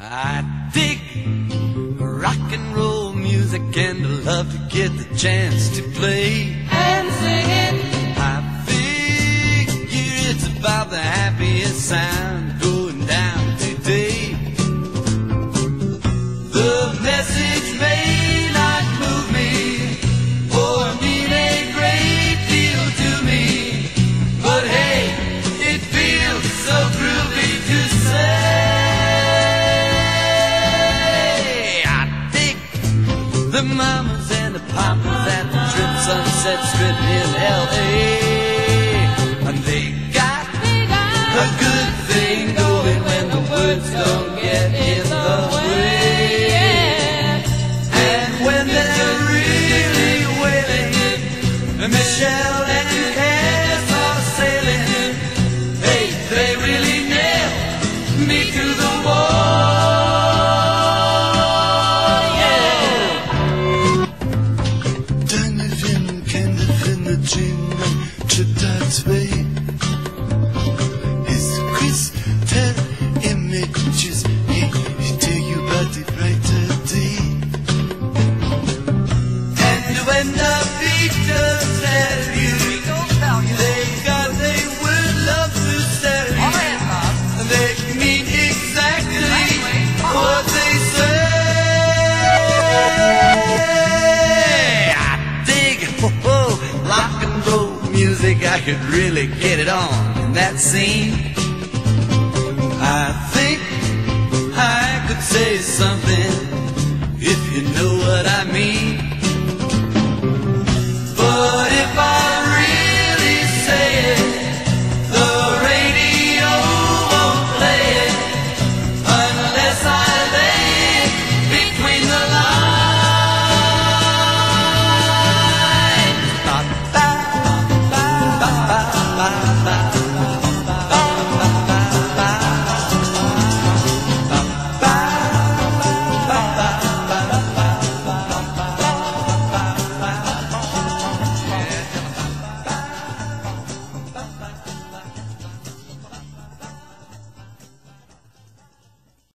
I dig rock and roll music and I love to get the chance to play and sing it. I figure it's about the happiest sound the mamas and the papas at the Trip Sunset Strip in L.A. And they got a good thing going when the words don't get in the way. And when they're really wailing, Michelle and Cass are sailing, hey, they really nail me to the I dig rock and roll music. I could really get it on in that scene. I think I could say something